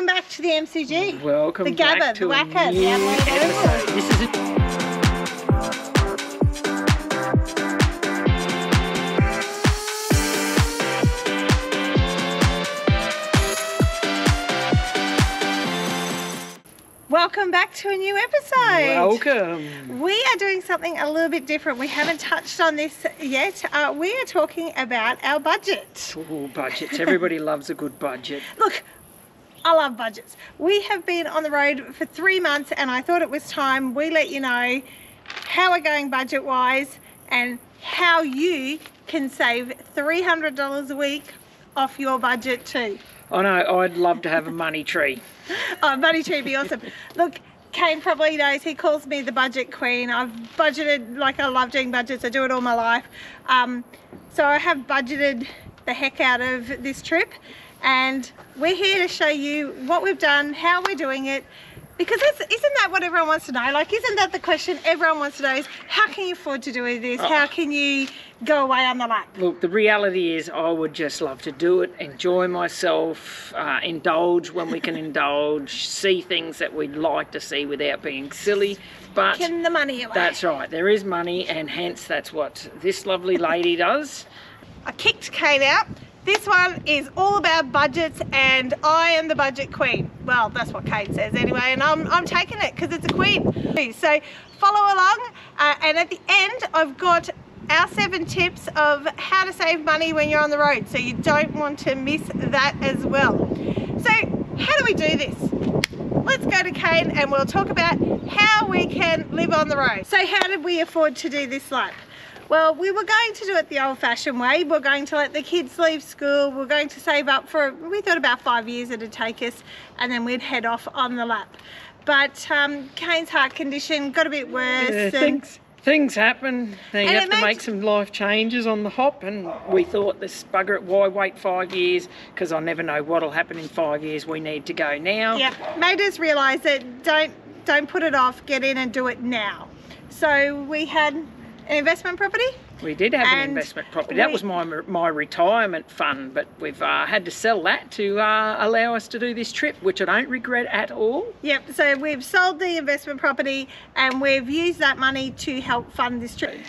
Welcome back to the MCG. Welcome the back to the a Wacker, new the episode. This is a Welcome back to a new episode. welcome. We are doing something a little bit different. We haven't touched on this yet. Uh, we are talking about our budget. Oh, budgets. Everybody loves a good budget. Look, I love budgets. We have been on the road for three months and I thought it was time we let you know how we're going budget wise and how you can save $300 a week off your budget too. I know, I'd love to have a money tree. Oh, money tree would be awesome. Look, Cain probably knows he calls me the budget queen. I've budgeted like I love doing budgets. I do it all my life. Um, so I have budgeted the heck out of this trip, and we're here to show you what we've done, how we're doing it. Because that's, isn't that what everyone wants to know? Like, isn't that the question everyone wants to know? Is how can you afford to do this? How can you go away on the lap? Look, the reality is I would just love to do it, enjoy myself, uh, indulge when we can indulge, see things that we'd like to see without being silly. But Getting the money away. that's right, there is money, and hence that's what this lovely lady does. I kicked Kate out. This one is all about budgets and I am the budget queen. Well, that's what Kate says anyway, and I'm, I'm taking it because it's a queen. So follow along uh, and at the end I've got our seven tips of how to save money when you're on the road. So you don't want to miss that as well. So how do we do this? let's go to Cain and we'll talk about how we can live on the road. So how did we afford to do this lap? Well, we were going to do it the old-fashioned way. We're going to let the kids leave school. We're going to save up for, we thought about five years it'd take us, and then we'd head off on the lap. But um, Cain's heart condition got a bit worse. Yeah, and- things things happen. You And have to make some life changes on the hop, and we thought this bugger it. Why wait five years? Because I never know what'll happen in five years. We need to go now. Yeah, made us realise that don't don't put it off. Get in and do it now. So we had an investment property. We did have an investment property. That we- was my my retirement fund, but we've uh, had to sell that to uh, allow us to do this trip, which I don't regret at all. Yep. So we've sold the investment property and we've used that money to help fund this trip.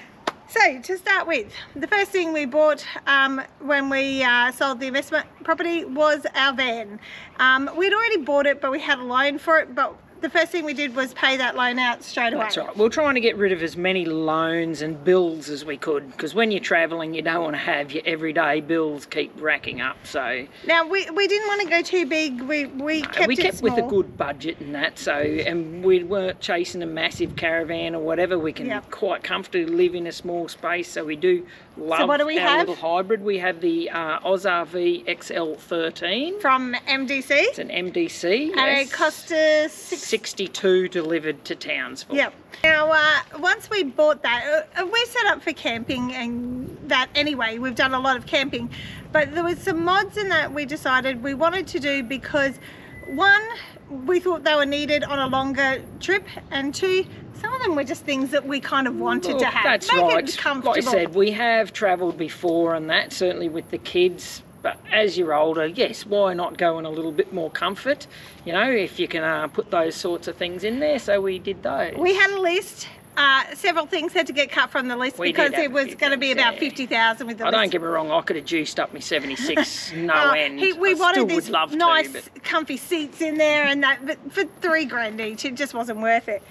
So to start with, the first thing we bought um, when we uh, sold the investment property was our van. Um, we'd already bought it, but we had a loan for it. But the first thing we did was pay that loan out straight away. That's right. We're trying to get rid of as many loans and bills as we could, because when you're travelling, you don't want to have your everyday bills keep racking up. So Now we, we didn't want to go too big. We we kept we kept with a good budget and that. So and we weren't chasing a massive caravan or whatever. We can Yep. quite comfortably live in a small space. So we do love what do we our have? little hybrid. We have the uh, AUSRV XL13. from MDC, It's an MDC. and yes. it cost us six 62 delivered to Townsville. Yep. Now, uh, once we bought that, uh, we're set up for camping and that anyway. We've done a lot of camping, but there was some mods in that we decided we wanted to do because one, we thought they were needed on a longer trip, and two, some of them were just things that we kind of wanted to have. That's Make right. It comfortable. Like I said, we have travelled before and that, certainly with the kids. But as you're older, yes, why not go in a little bit more comfort? You know, if you can uh, put those sorts of things in there. So we did those. we had a list. Uh, several things had to get cut from the list We because it was going to be about yeah. fifty thousand with the I list. don't get me wrong, I could have juiced up my 76 no Uh, end. he- we I wanted still these nice, to, comfy seats in there, and that but for three grand each, it just wasn't worth it.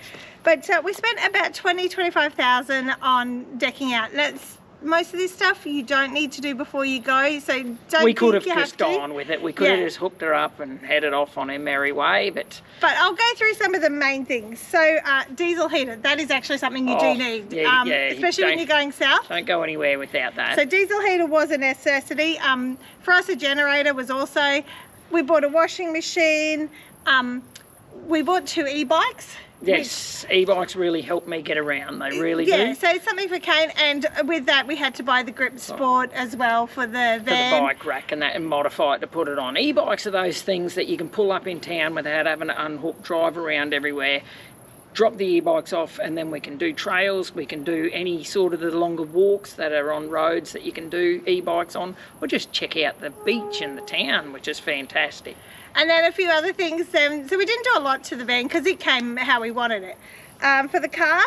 But uh, we spent about 20, 25,000 on decking out. That's most of this stuff you don't need to do before you go, so don't we could have just have gone with it. We could Yeah. have just hooked her up and headed off on her merry way, but But I'll go through some of the main things. So uh, diesel heater, that is actually something you Oh, do need, yeah, um, yeah, you especially when you're going south. don't go anywhere without that. So diesel heater was a necessity. Um, for us, a generator was also. We bought a washing machine. Um, we bought two e-bikes. Yes, e-bikes really help me get around. They really yeah, do. Yeah, so something for Cain, and with that we had to buy the Grip Sport as well for the for the bike rack and that and modify it to put it on. E-bikes are those things that you can pull up in town without having to unhook, drive around everywhere, drop the e-bikes off and then we can do trails, we can do any sort of the longer walks that are on roads that you can do e-bikes on or just check out the beach and the town which is fantastic. And then a few other things. Um, so we didn't do a lot to the van because it came how we wanted it. Um, for the car,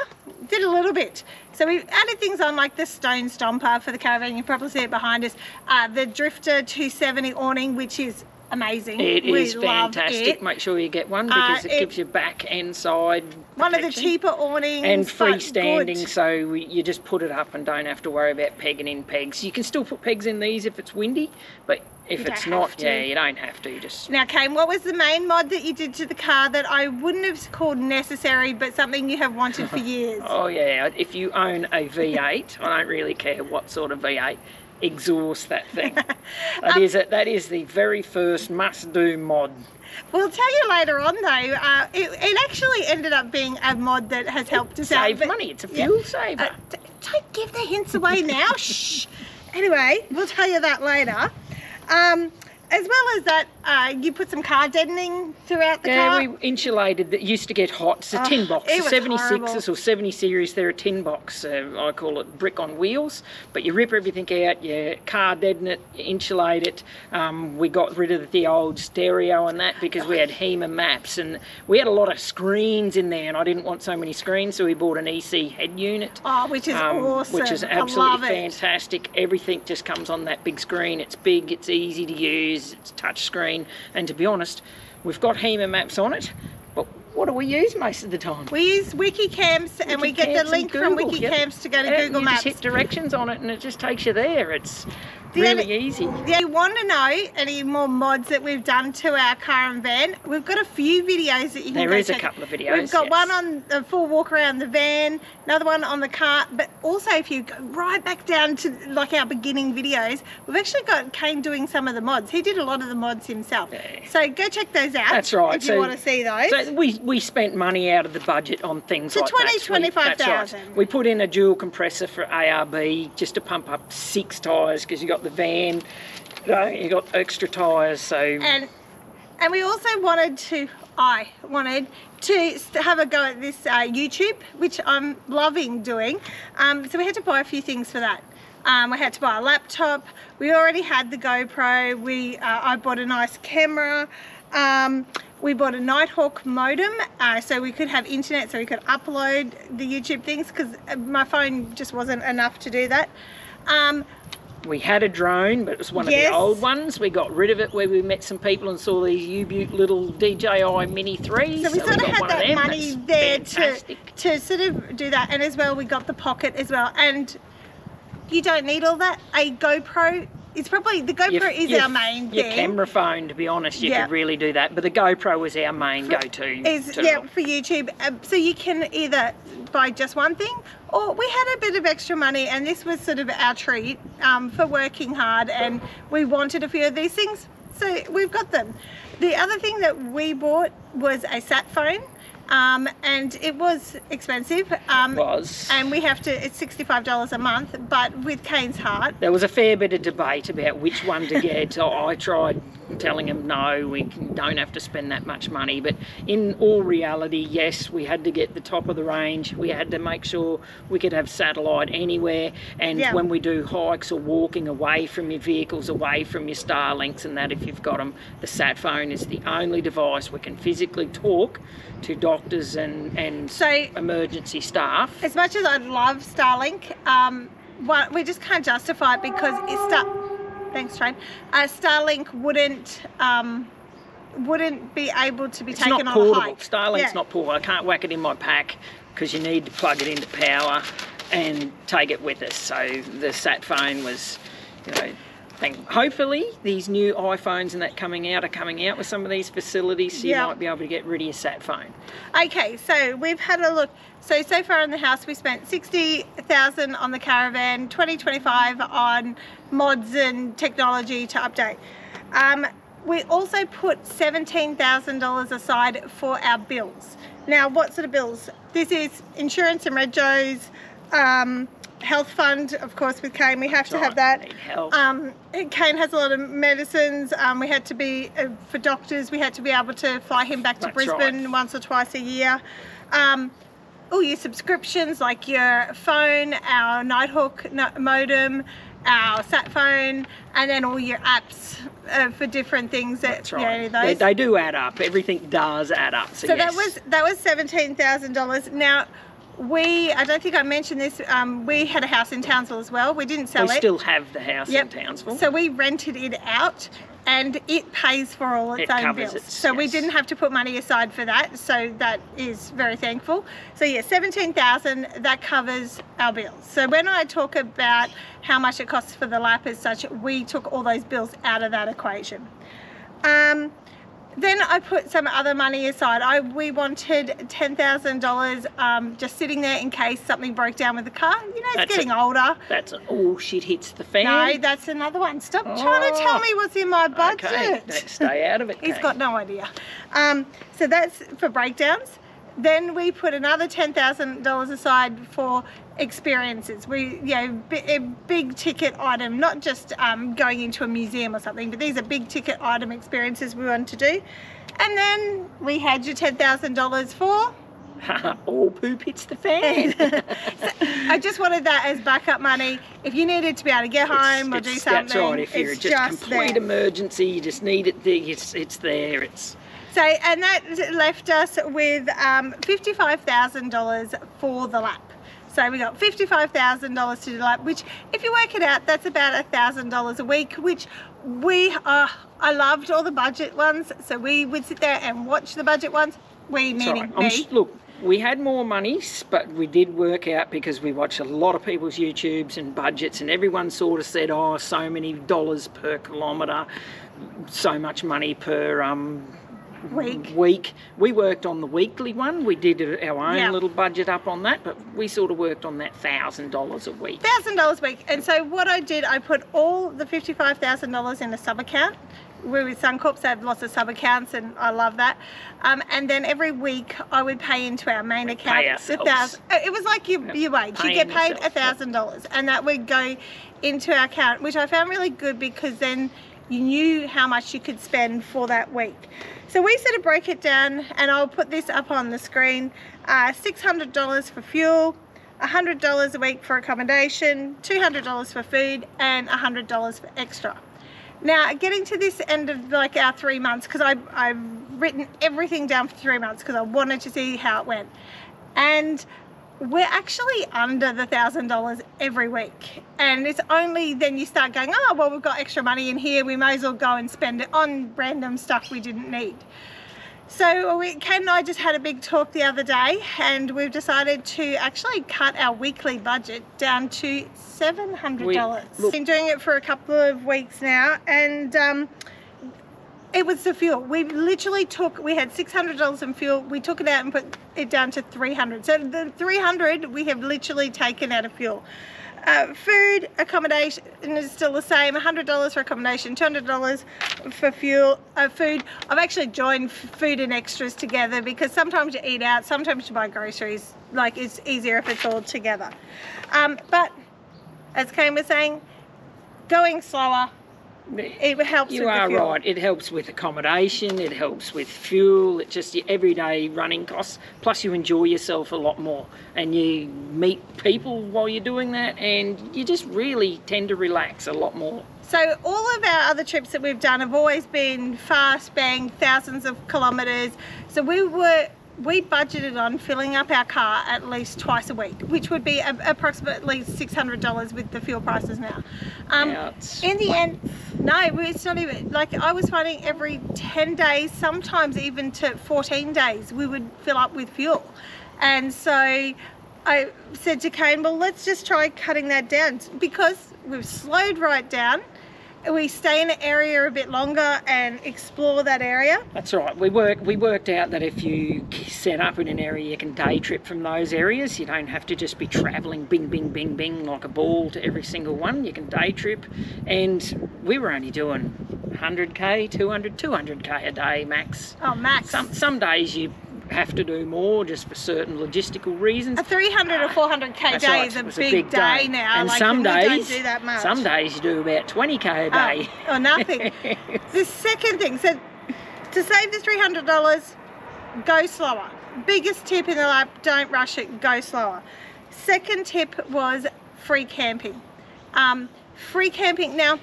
did a little bit. So we added things on like the stone stomper for the caravan. You probably see it behind us. Uh, the Drifter 270 awning, which is amazing. It we is fantastic. it. Make sure you get one because Uh, it, it- gives you back and side. One of the cheaper awnings. and freestanding, so we, you just put it up and don't have to worry about pegging in pegs. You can still put pegs in these if it's windy, but if You it's not, yeah, you don't have to. Just Now, Cain, what was the main mod that you did to the car that I wouldn't have called necessary, but something you have wanted for years? oh yeah, if you own a V8, I don't really care what sort of V8. Exhaust that thing. That Um, is it. That is the very first must-do mod. We'll tell you later on, though. Uh, it, it actually ended up being a mod that has helped us out. Save money. It's a yeah. fuel saver. Uh, don't give the hints away now. Shh. Anyway, we'll tell you that later. Um, as well as that, uh, you put some car deadening throughout the Yeah, car. we insulated that used to get hot. It's a Oh, tin box. it The 76s horrible. or 70 series, they're a tin box. Uh, I call it brick on wheels. But you rip everything out, you car deaden it, insulate it. Um, we got rid of the old stereo and that because we had HEMA maps and we had a lot of screens in there and I didn't want so many screens, so we bought an EC head unit. oh, which is um, awesome. Which is absolutely fantastic. Everything just comes on that big screen. It's big, it's easy to use, it's touch screen. And to be honest, we've got HEMA maps on it, but what do we use most of the time? We use Wikicamps and we get the link from Google, yep. Wikicamps to go to Yeah, Google Maps. hit directions on it and it just takes you there. It's really only- easy. If you want to know any more mods that we've done to our car and van, we've got a few videos that you can There is a couple of videos, We've got yes. one on the full walk around the van, another one on the car, but also if you go right back down to like our beginning videos, we've actually got Kane doing some of the mods. He did a lot of the mods himself. Yeah. So go check those out. That's right. If So- you want to see those. So we, we spent money out of the budget on things So like 20, that. So we- that's right. We put in a dual compressor for ARB just to pump up six tyres because you got the van, you, got extra tyres. So. And and we also wanted to I wanted to have a go at this uh, YouTube which I'm loving doing. Um, so we had to buy a few things for that. Um, we had to buy a laptop. We already had the GoPro. We uh, I bought a nice camera. Um, we bought a Nighthawk modem uh, so we could have internet so we could upload the YouTube things because my phone just wasn't enough to do that. Um, we had a drone, but it was one Yes. of the old ones. We got rid of it where we met some people and saw these U-Butte little DJI Mini 3s. So we sort of had that money there to, to sort of do that. And as well, we got the pocket as well. And you don't need all that. A GoPro is probably, the GoPro Your- is your- our main Your thing. camera phone, to be honest, you Yeah. could really do that. But the GoPro was our main go-to. is yeah for YouTube. Um, so you can either buy just one thing, or we had a bit of extra money, and this was sort of our treat um, for working hard, and we wanted a few of these things, so we've got them. The other thing that we bought was a sat phone, um, and it was expensive. Um, was. and we have to. It's sixty-five dollars a month, but with Cain's Heart, There was a fair bit of debate about which one to get. So I tried telling him no, we can- don't have to spend that much money. But in all reality, yes, we had to get the top of the range. We had to make sure we could have satellite anywhere. And Yeah. when we do hikes or walking away from your vehicles, away from your Starlinks and that, if you've got them, the sat phone is the only device we can physically talk to doctors and, and So- emergency staff. as much as I love Starlink, um, we just can't justify it because it's. Thanks, Train. Uh, Starlink wouldn't um, wouldn't be able to be It's taken not on a portable. hike. Starlink's Yeah. not portable. I can't whack it in my pack because you need to plug it into power and take it with us. So the sat phone was, you know, Hopefully these new iPhones and that coming out are coming out with some of these facilities, so you might be able to get rid of your sat phone. Okay, so we've had a look. So so far in the house, we spent sixty thousand on the caravan, twenty twenty five on mods and technology to update. Um, we also put seventeen thousand dollars aside for our bills. Now, what sort of bills? This is insurance and regos, um, health fund, of course, with Cain. We have to have that. Um, Kane has a lot of medicines. Um, we had to be, uh, for doctors, we had to be able to fly him back to That's right. Brisbane once or twice a year. Um, all your subscriptions like your phone, our Nighthawk modem, our sat phone, and then all your apps uh, for different things that That's you right. know, They, those. they do add up. Everything does add up. So, so that was that was seventeen thousand dollars. Now we I don't think I mentioned this. Um, we had a house in Townsville as well. We didn't sell We it. We still have the house Yep. in Townsville. So we rented it out and it pays for all its It own bills. it, so we didn't have to put money aside for that. So that is very thankful. So yeah, 17,000 that covers our bills. So when I talk about how much it costs for the lap as such, we took all those bills out of that equation. Um, then I put some other money aside. I we wanted ten thousand dollars um, just sitting there in case something broke down with the car. You know, it's That's getting it. older. That's all shit hits the fan. No, that's another one. Stop trying to tell Oh. me what's in my budget. Okay, stay out of it. He's got no idea. Um, so that's for breakdowns. Then we put another ten thousand dollars aside for experiences. We, you know, a big ticket item, not just um, going into a museum or something, but these are big ticket item experiences we want to do. And then we had your ten thousand dollars for. all poop hits the fan. I just wanted that as backup money. If you needed to be able to get home or do It's- something, That's right. If you're it's just, just complete there. emergency, you just need it. It's, it's there. It's So, and that left us with um, $55,000 for the lap. So we got $55,000 to do the lap, which if you work it out, that's about $1,000 a week, which we, uh, I loved all the budget ones. So we would sit there and watch the budget ones. We meaning all right. I'm me. look, we had more monies, but we did work out because we watched a lot of people's YouTubes and budgets, and everyone sort of said, "Oh, so many dollars per kilometre, so much money per um, Week. Week. We worked on the weekly one. We did our own Yeah. little budget up on that, but we sort of worked on that thousand dollars a week. thousand dollars a week. And so what I did, I put all the fifty-five thousand dollars in a sub account. We're with Suncorp, so I have lots of sub accounts, and I love that. Um, and then every week I would pay into our main account pay the ourselves. thousand. It was like your, your wage. You get paid a yep. thousand dollars, and that would go into our account, which I found really good because then you knew how much you could spend for that week. So we sort of broke it down, and I'll put this up on the screen. Uh, $600 for fuel, $100 a week for accommodation, $200 for food, and $100 for extra. Now, getting to this end of like our three months, because I've written everything down for three months because I wanted to see how it went. And we're actually under the thousand dollars every week. And it's only then you start going oh well we've got extra money in here. We may as well go and spend it on random stuff we didn't need. So we, Ken and I just had a big talk the other day and we've decided to actually cut our weekly budget down to $700 We- been doing it for a couple of weeks now and um, it was the fuel. We literally took, we had $600 in fuel. We took it out and put it down to 300. So the 300 we have literally taken out of fuel. Uh, food, accommodation is still the same. $100 for accommodation, $200 for fuel, uh, food. I've actually joined food and extras together because sometimes you eat out, sometimes you buy groceries. Like it's easier if it's all together. Um, but as Cain was saying, going slower, it helps You are right. It helps with accommodation. It helps with fuel. It's just your everyday running costs. Plus, you enjoy yourself a lot more, and you meet people while you're doing that, and you just really tend to relax a lot more. So all of our other trips that we've done have always been fast, bang, thousands of kilometres. So we were we budgeted on filling up our car at least twice a week, which would be approximately six hundred dollars with the fuel prices now. Um, in the end, no, it's not even like I was finding every ten days, sometimes even to fourteen days, we would fill up with fuel, and so. I said to Cain, well, let's just try cutting that down because we've slowed right down. We stay in an area a bit longer and explore that area. That's right. We work. We worked out that if you set up in an area, you can day trip from those areas. You don't have to just be travelling, bing, bing, bing, bing, like a ball to every single one. You can day trip, and we were only doing 100k, 200, 200k a day max. Oh, max. Some some days you have to do more just for certain logistical reasons. a 300 or 400k day right, is a it was big, day, now. And like, some days, do that much. some days you do about 20k a day. Oh, or nothing. the second thing, so to save the $300, go slower. Biggest tip in the lab, don't rush it, go slower. Second tip was free camping. Um, free camping. Now,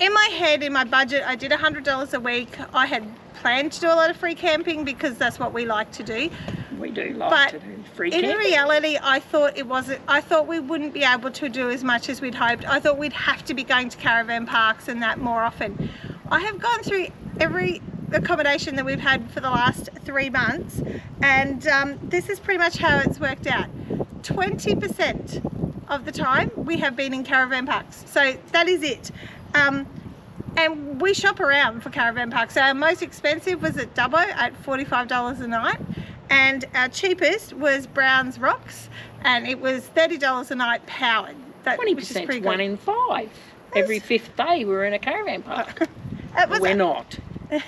in my head, in my budget, I did $100 a week. I had planned to do a lot of free camping because that's what we like to do. We do like But to do free camping. In reality, I thought it wasn't. I thought we wouldn't be able to do as much as we'd hoped. I thought we'd have to be going to caravan parks and that more often. I have gone through every accommodation that we've had for the last three months, and um, this is pretty much how it's worked out. Twenty percent of the time we have been in caravan parks, so that is it. Um, and we shop around for caravan parks. So our most expensive was at Dubbo at $45 a night and our cheapest was Brown's Rocks and it was $30 a night powered. That, Twenty which is percent, pretty one good. in five. Every fifth day we're in a caravan park. We're not.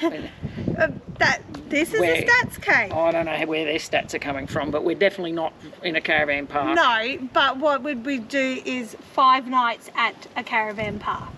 Uh, that, this is Where- a stats case. I don't know where their stats are coming from, but we're definitely not in a caravan park. No, but what would we do is five nights at a caravan park.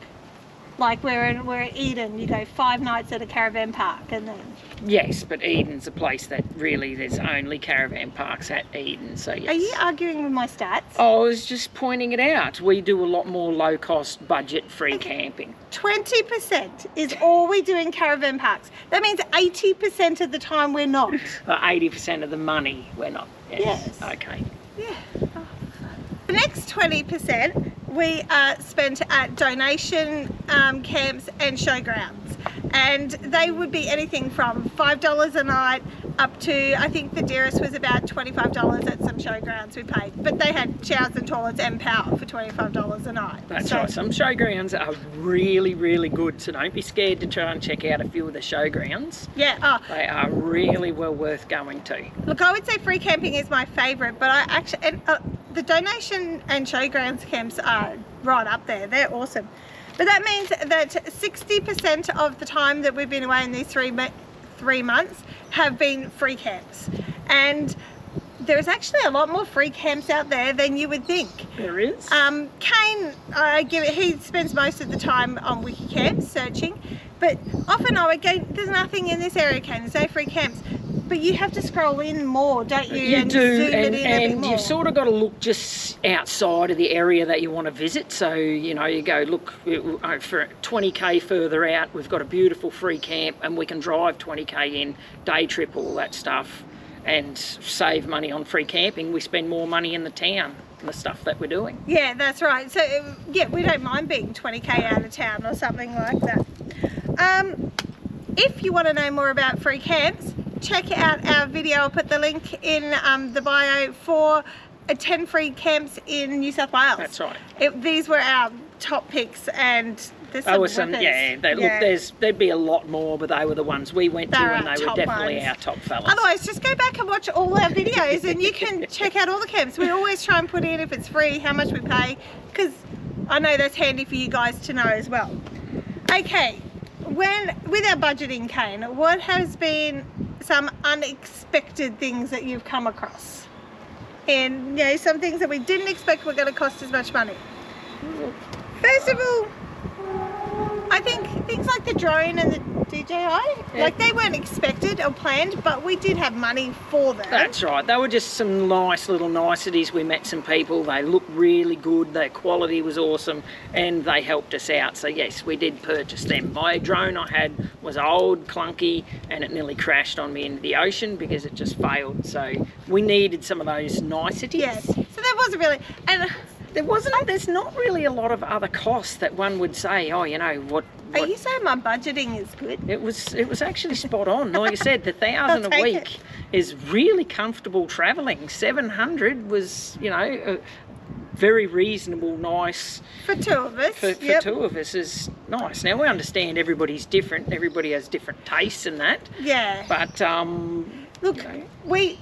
Like we're in we're at Eden, you go five nights at a caravan park and then Yes, but Eden's a place that really there's only caravan parks at Eden. So yes. Are you arguing with my stats? Oh, I was just pointing it out. We do a lot more low cost budget free camping. 20% is all we do in caravan parks. That means 80% of the time we're not. But 80% of the money we're not. Yes. Yes. Okay. Yeah. Oh, the next 20% we uh, spent at donation um, camps and showgrounds. And they would be anything from $5 a night up to, I think the dearest was about $25 at some showgrounds we paid. But they had showers and toilets and power for $25 a night. That's So- right. Some showgrounds are really, really good. So don't be scared to try and check out a few of the showgrounds. Yeah, oh, They are really well worth going to. Look, I would say free camping is my favourite, but I actually and, uh, the donation and showgrounds camps are right up there. They're awesome. But that means that 60% of the time that we've been away in these three three months have been free camps, and there's actually a lot more free camps out there than you would think. There is. Um, Cain, I give it, he spends most of the time on wiki camps searching, but often I would go, there's nothing in this area, Cain, there's no free camps. But you have to scroll in more, don't you? You and do, and, and you've sort of got to look just outside of the area that you want to visit. So, you know, you go, look, uh, for 20k further out, we've got a beautiful free camp and we can drive 20k in, day trip, all that stuff, and save money on free camping. We spend more money in the town the stuff that we're doing. Yeah, that's right. So, uh, yeah, we don't mind being 20k out of town or something like that. Um, if you want to know more about free camps, check out our video. I'll put the link in um, the bio for uh, 10 free camps in New South Wales. That's right. It, these were our top picks and there's some oh, some yeah, they, yeah. Look, there's there'd be a lot more, but they were the ones we went to, They're and they were definitely ones. our top fellas. Otherwise, just go back and watch all our videos and you can check out all the camps. We always try and put in, if it's free, how much we pay, because I know that's handy for you guys to know as well. Okay, when with our budgeting, Cain, what has been some unexpected things that you've come across? And, you know, some things that we didn't expect were going to cost as much money. First of all, like the drone and the DJI, like they weren't expected or planned, but we did have money for them. That's right. They were just some nice little niceties. We met some people. They looked really good. Their quality was awesome, and they helped us out. So yes, we did purchase them. My drone I had was old, clunky, and it nearly crashed on me into the ocean because it just failed. So we needed some of those niceties. Yes. So that wasn't really, and There wasn't. There's not really a lot of other costs that one would say. Oh, you know what? Are what you saying my budgeting is good? it was it was actually spot on. Like you said, the thousand a week it. is really comfortable travelling. Seven hundred was you know very reasonable, nice For two of us. for, for yep. two of us is nice. Now we understand everybody's different. Everybody has different tastes and that, Yeah. but um, Look, you know, we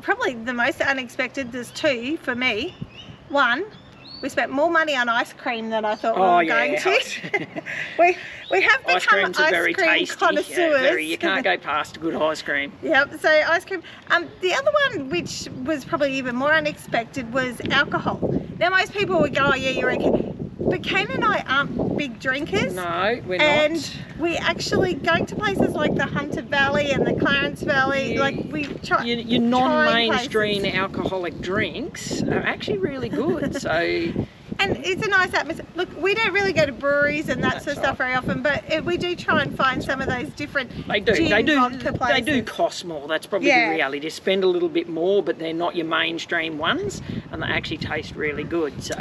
probably the most unexpected. There's two for me. One, we spent more money on ice cream than I thought we oh were yeah, going to. we we have become ice creams are ice very cream tasty. Yeah, very, you can't go past a good ice cream. Yep. So ice cream. Um, the other one, which was probably even more unexpected, was alcohol. Now most people would go, "Oh yeah, you're okay," but Cain and I aren't big drinkers. No, we're and not. we actually going to places like the Hunter Valley and the Clarence Valley. Like we try. your, your non-mainstream alcoholic drinks are actually really good. So And and it's a nice atmosphere. Look, we don't really go to breweries and that That's sort of stuff right. very often, but it, we do try and find some of those different They do. gin, They do. vodka They do cost more. That's probably Yeah. the reality. They spend a little bit more, but they're not your mainstream ones, and they actually taste really good. So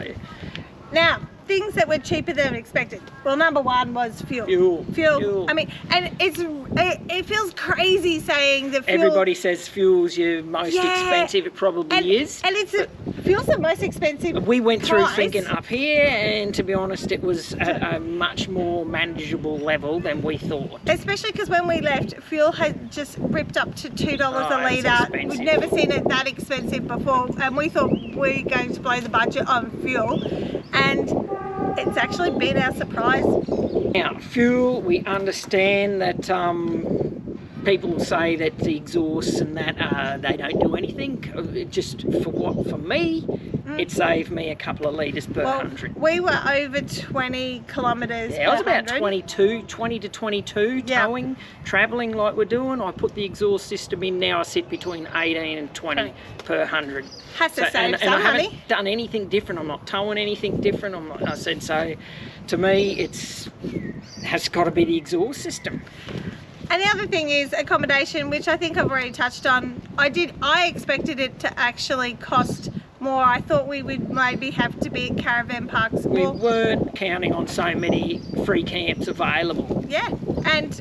Now, things that were cheaper than expected. Well, number one was fuel. Fuel, Fuel. fuel. I mean, and it's it, it feels crazy saying that fuel. everybody says fuel's your most Yeah. expensive. It probably and, is. and it's a, fuel's the most expensive. We went through price. thinking up here, and to be honest, it was a, a much more manageable level than we thought. Especially because when we left, fuel had just ripped up to two dollars Oh, a ah, it's litre. We've never seen it that expensive before, and we thought we were going to blow the budget on fuel, and it's actually been our surprise. Now, fuel, we understand that um, people say that the exhausts and that uh, they don't do anything. Uh, Just for what? For me, it saved me a couple of litres per Mm. Well, hundred. we were over 20 kilometres. Yeah, I was about 100. 22, 20 to 22 Yeah. towing, travelling like we're doing. I put the exhaust system in now. I sit between 18 and 20 Okay. per 100. Has to So- save and, and I haven't done anything different. I'm not towing anything different. I'm not, I said so. To me, it's has got to be the exhaust system. And the other thing is accommodation, which I think I've already touched on. I did. I expected it to actually cost more. I thought we would maybe have to be at caravan parks We weren't counting on so many free camps available. Yeah, and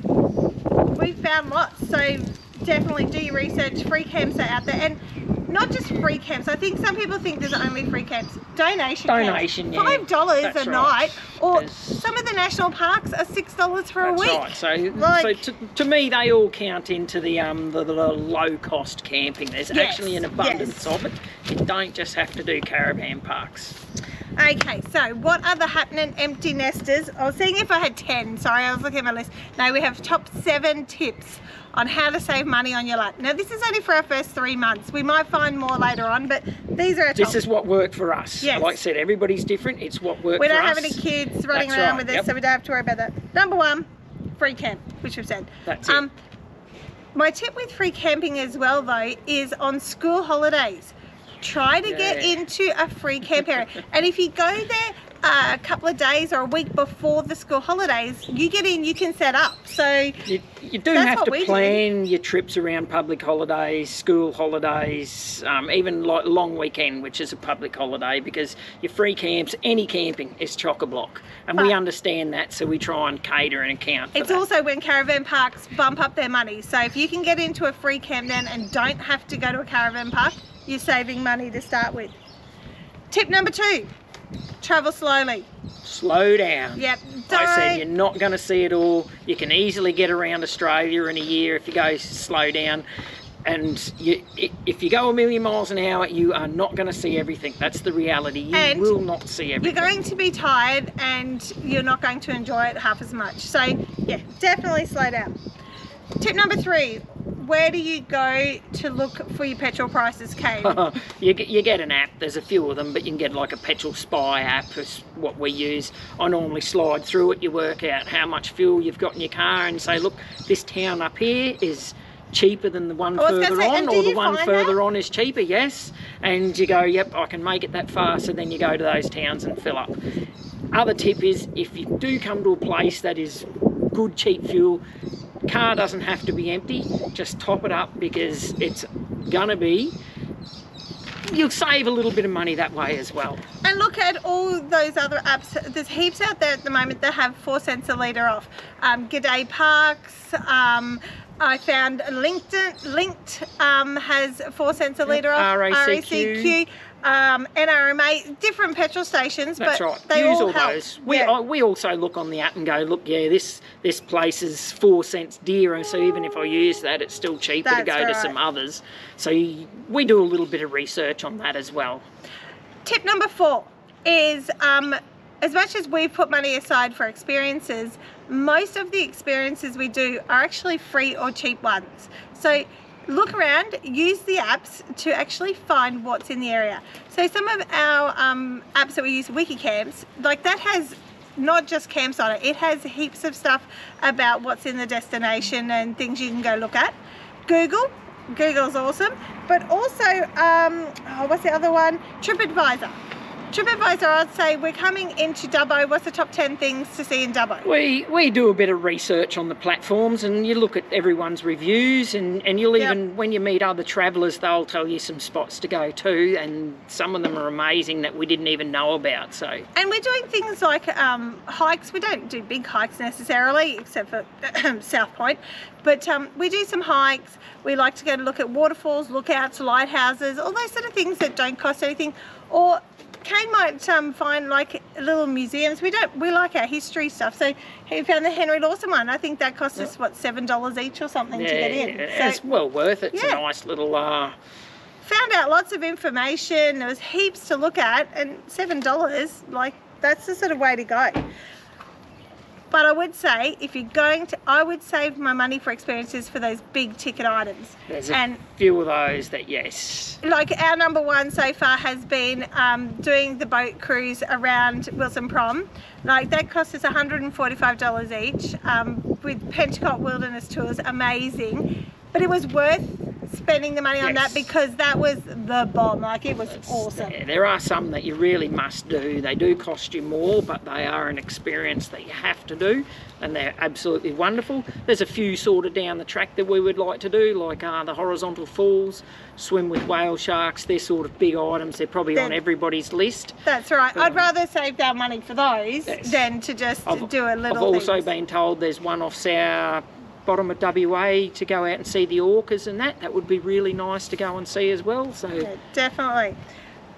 we found lots. So definitely do your research. Free camps are out there, and not just free camps. I think some people think there's only free camps. Donation. Donation, camps. Five dollars That's a right. night, or some of the national parks are six dollars for a That's week. right. So, Like- so to, to me, they all count into the um the, the low cost camping. There's Yes, actually an abundance yes. of it. You don't just have to do caravan parks. Okay, so what are the happening empty nesters? I was seeing if I had 10. Sorry, I was looking at my list. No, we have top seven tips on how to save money on your life. Now, this is only for our first three months. We might find more later on, but these are our top. This is what worked for us. Yes. Like I said, everybody's different. It's what worked for us. we don't us. have any kids running That's around right, with us, yep. so we don't have to worry about that. Number one, free camp, which we've said. That's um, it. my tip with free camping as well, though, is on school holidays. Try to get into a free camp area. and if you go there a couple of days or a week before the school holidays, you get in, you can set up. So You, you do have to plan your trips around public holidays, school holidays, um, even like long weekend, which is a public holiday, because your free camps, any camping is chock a block, and we understand that, so we try and cater and account for It's that. also when caravan parks bump up their money. So if you can get into a free camp then and don't have to go to a caravan park, you're saving money to start with. Tip number two, travel slowly. Slow down. Yep. I said you're not going to see it all. You can easily get around Australia in a year if you go slow down. And you, if you go a million miles an hour, you are not going to see everything. That's the reality. You And will not see everything. You're going to be tired and you're not going to enjoy it half as much. So yeah, definitely slow down. Tip number three, where do you go to look for your petrol prices, Kate? you, get, you get an app. There's a few of them, but you can get like a petrol spy app. Is what we use. I normally slide through it. You work out how much fuel you've got in your car, and say, look, this town up here is cheaper than the one I was gonna further say, on, or the one further that? on is cheaper. Yes, and you go, yep, I can make it that far. So then you go to those towns and fill up. Other tip is if you do come to a place that is good cheap fuel, car doesn't have to be empty. Just top it up because it's gonna be. You'll save a little bit of money that way as well. And look at all those other apps. There's heaps out there at the moment that have four cents a litre off. Um, G'day Parks. Um, I found LinkedIn, Linked um, has four cents a litre off. RACQ. Um, NRMA, different petrol stations, That's but right. they Use all, all, help. those. We, Yeah. I, we also look on the app and go, look, yeah, this this place is four cents dearer. So even if I use that, it's still cheaper to That's go to some others. So y- we do a little bit of research on that as well. Tip number four is um, as much as we put money aside for experiences, most of the experiences we do are actually free or cheap ones. So look around, use the apps to actually find what's in the area. So some of our um, apps that we use, WikiCamps, like that has not just camps on it, it has heaps of stuff about what's in the destination and things you can go look at. Google, Google's awesome, but also, um, oh, what's the other one? TripAdvisor. TripAdvisor, I'd say we're coming into Dubbo. What's the top 10 things to see in Dubbo? We we do a bit of research on the platforms and you look at everyone's reviews and, and you'll Yep. even when you meet other travellers they'll tell you some spots to go to and some of them are amazing that we didn't even know about. So And we're doing things like um, hikes. We don't do big hikes necessarily, except for South Point, but um, we do some hikes. We like to go to look at waterfalls, lookouts, lighthouses, all those sort of things that don't cost anything. Or Cain might um, find like little museums. We don't. We like our history stuff. So he found the Henry Lawson one. I think that cost us what seven dollars each or something to get in. it's So well worth it. It's Yeah. a nice little uh, found out lots of information. There was heaps to look at, and seven dollars, like that's the sort of way to go. But I would say, if you're going to, I would save my money for experiences for those big ticket items. there's a And few of those that yes. like our number one so far has been um, doing the boat cruise around Wilson Prom. Like that cost us $145 each um, with Pennicott Wilderness Tours, amazing. But it was worth spending the money on Yes. that because that was the bomb. Like it was awesome. Yeah, there are some that you really must do. They do cost you more, but they are an experience that you have to do, and they're absolutely wonderful. There's a few sort of down the track that we would like to do, like uh, the horizontal falls, swim with whale sharks. They're sort of big items. They're probably on everybody's list. That's right. I'd rather save our money for those Yes. than to just do a little. I've also things. been told there's one off our bottom of WA to go out and see the orcas and that. That would be really nice to go and see as well. So Yeah, definitely.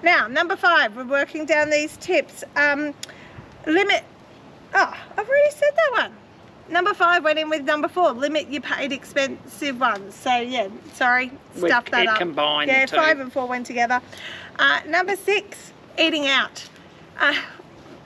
Now, number five, we're working down these tips. Um, limit. Oh, I've already said that one. Number five went in with number four. Limit your paid expensive ones. So yeah, sorry, stuff that it up. combined Yeah, five and four went together. Uh, number six, eating out. Uh,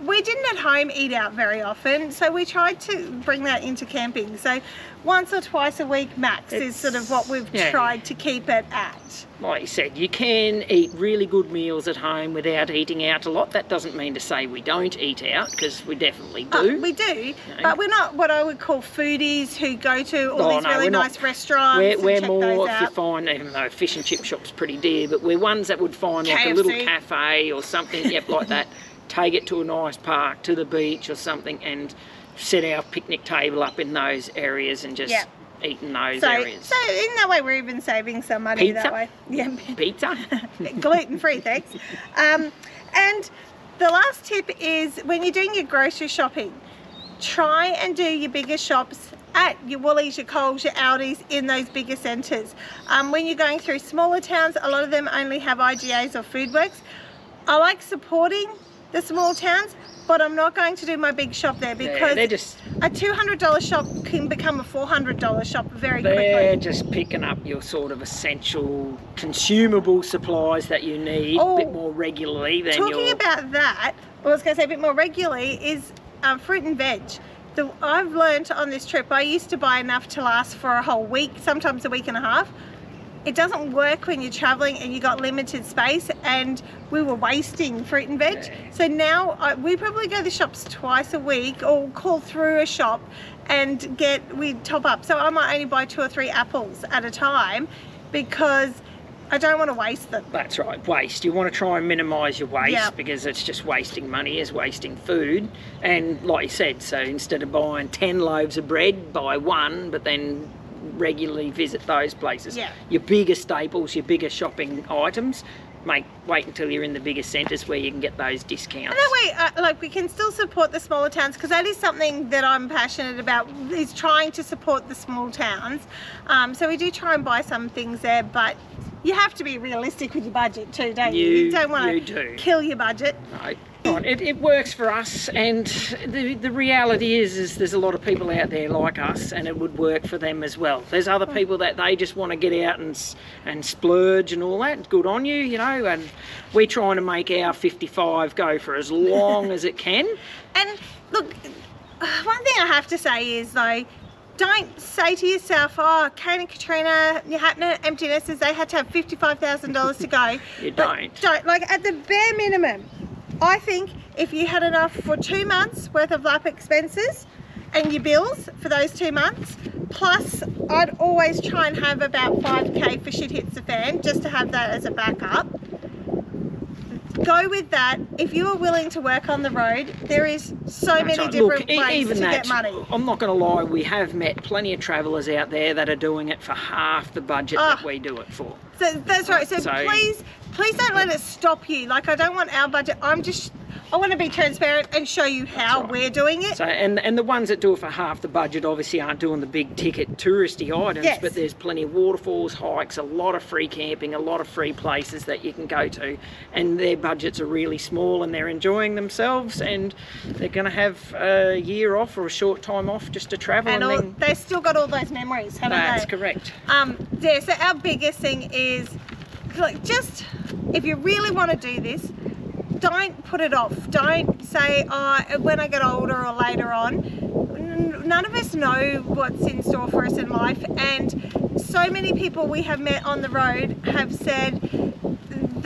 we didn't at home eat out very often, so we tried to bring that into camping. So once or twice a week max is sort of what we've yeah. tried to keep it at. like you said, you can eat really good meals at home without eating out a lot. That doesn't mean to say we don't eat out, because we definitely Uh, do. we do, but we're not what I would call foodies who go to all Oh, these no, really we're not. nice restaurants. we're we're more, if you find, even though fish and chip shop's pretty dear, but we're ones that would find like a little cafe or something, yep, like that. Take it to a nice park, to the beach or something, and set our picnic table up in those areas and just Yep. eat in those So, areas. so in that way, we're even saving some money Pizza? that way. Yeah, Pizza? gluten free, thanks. Um, and the last tip is when you're doing your grocery shopping, try and do your bigger shops at your Woolies, your Coles, your Aldi's in those bigger centres. Um, when you're going through smaller towns, a lot of them only have IGAs or Foodworks. I like supporting the small towns, but I'm not going to do my big shop there because they're just a $200 shop can become a $400 shop very They're quickly. just picking up your sort of essential consumable supplies that you need a Oh, bit more regularly than Talking your. about that, I was going to say a bit more regularly is um, fruit and veg. The, I've learned on this trip, I used to buy enough to last for a whole week, sometimes a week and a half. It doesn't work when you're traveling and you got limited space and we were wasting fruit and veg. Yeah. So now I, we probably go to the shops twice a week or call through a shop and get, we top up. So I might only buy two or three apples at a time because I don't want to waste them. That's right, waste. You want to try and minimise your waste Yeah. because it's just wasting money, is wasting food. And like you said, so instead of buying 10 loaves of bread, buy one, but then regularly visit those places. Yeah. Your bigger staples, your bigger shopping items, make wait until you're in the bigger centres where you can get those discounts. And that way, uh, like we can still support the smaller towns because that is something that I'm passionate about. Is trying to support the small towns. Um, so we do try and buy some things there, but you have to be realistic with your budget too, don't you? You- don't want to do. kill your budget. No. It, it works for us, and the, the reality is, is there's a lot of people out there like us, and it would work for them as well. There's other hmm. people that they just want to get out and and splurge and all that. Good on you, you know. And we're trying to make our 55 go for as long as it can. And look, one thing I have to say is though, don't say to yourself, oh, Cain and Katrina, you had no empty nesters, they had to have $55,000 to go. You But don't. Don't. Like at the bare minimum, I think if you had enough for two months worth of lap expenses and your bills for those two months, plus I'd always try and have about 5k for shit hits the fan just to have that as a backup. go with that. If you are willing to work on the road, there is so That's many right. different Look, ways even to that, get money. I'm not going to lie, we have met plenty of travellers out there that are doing it for half the budget Ah. that we do it for. So that's right. So, So- please, please don't let it stop you. Like I don't want our budget. I'm just, I want to be transparent and show you how right. we're doing it. So, and and the ones that do it for half the budget obviously aren't doing the big ticket touristy items, Yes. but there's plenty of waterfalls, hikes, a lot of free camping, a lot of free places that you can go to, and their budgets are really small and they're enjoying themselves and they're going to have a year off or a short time off just to travel and and, all, then they've still got all those memories, haven't that's they? That's correct. Um, yeah, so our biggest thing is like just if you really want to do this, don't put it off. Don't say, oh, when I get older or later on. None of us know what's in store for us in life, and so many people we have met on the road have said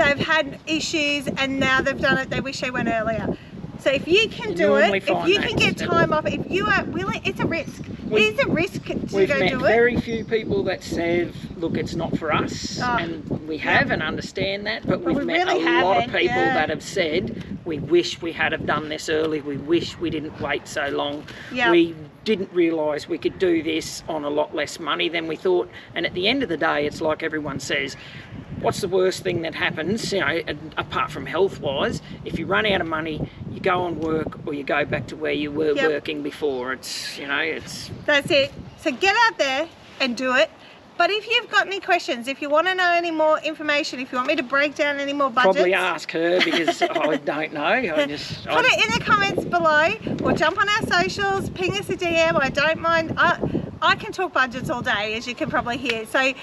they've had issues and now they've done it. They wish they went earlier. So if you can do Normally it, if you can get time off, if you are willing, it's a risk. We- it is a risk to We've go do it. very few people that said, "Look, it's not for us," Ah. and we have and understand that. But we've we met really a lot of people yeah. that have said, "We wish we had have done this early. We wish we didn't wait so long. Yeah. We didn't realise we could do this on a lot less money than we thought." And at the end of the day, it's like everyone says. What's the worst thing that happens, you know, apart from health wise? If you run out of money, you go on work or you go back to where you were Yep. working before. It's, you know, it's That's it. So get out there and do it. But if you've got any questions, if you want to know any more information, if you want me to break down any more budgets, Probably ask her because I don't know. I just put I, it in the comments below or jump on our socials, ping us a DM. I don't mind. I, I can talk budgets all day, as you can probably hear. So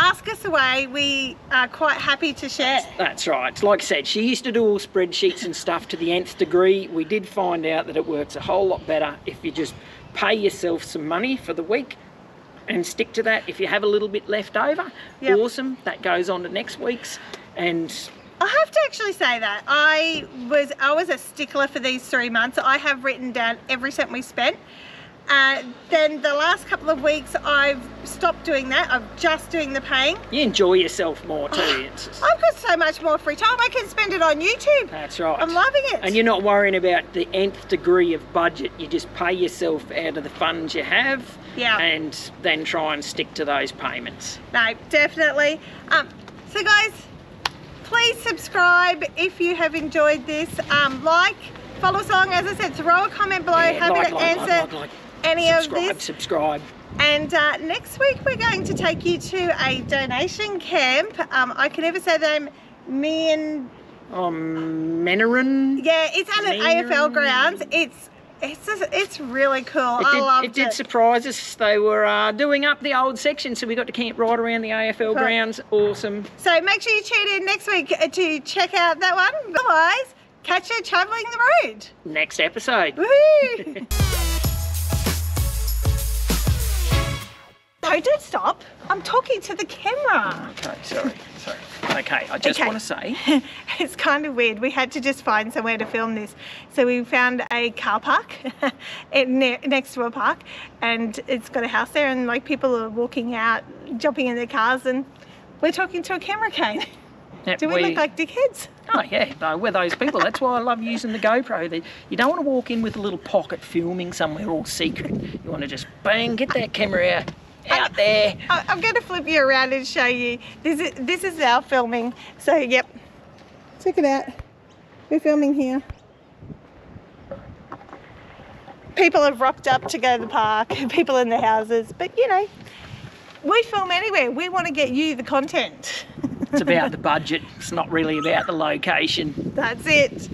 ask us away. We are quite happy to share. that's right. Like I said, she used to do all spreadsheets and stuff to the nth degree. We did find out that it works a whole lot better if you just pay yourself some money for the week and stick to that. If you have a little bit left over, Yep. awesome. That goes on to next week's. And I have to actually say that I was I was a stickler for these three months. I have written down every cent we spent. Uh, then the last couple of weeks I've stopped doing that. I'm just doing the paying. you enjoy yourself more too. It's just- I've got so much more free time. I can spend it on YouTube. that's right. I'm loving it. And you're not worrying about the nth degree of budget. You just pay yourself out of the funds you have, Yeah. and then try and stick to those payments. No, definitely. Um, so guys, please subscribe if you have enjoyed this. Um, like, follow us along. As I said, throw a comment below. Yeah, Happy like, to like, answer like. Any subscribe, of this. subscribe. And uh, next week we're going to take you to a donation camp. Um, I can never say the name. Me and Um, Menarin. yeah, it's at an AFL grounds. It's it's just, it's really cool. It I did, loved it did surprise us. They were uh, doing up the old section, so we got to camp right around the AFL Right. grounds. Awesome. So make sure you tune in next week uh, to check out that one. Otherwise, catch you travelling the road. Next episode. Woohoo! no, don't stop. I'm talking to the camera. Okay, sorry, sorry. Okay, I just Okay. want to say, it's kind of weird. We had to just find somewhere to film this. So we found a car park ne- next to a park and it's got a house there and like people are walking out, jumping in their cars and we're talking to a camera Cain. that Do we look like dickheads? Oh yeah, no, we're those people. That's why I love using the GoPro. You don't want to walk in with a little pocket filming somewhere all secret. You want to just bang, get that camera out, out there. I'm going to flip you around and show you. This is this is our filming. So yep, check it out. We're filming here. People have rocked up to go to the park. People in their houses, but you know, we film anywhere. We want to get you the content. It's about the budget. It's not really about the location. That's it.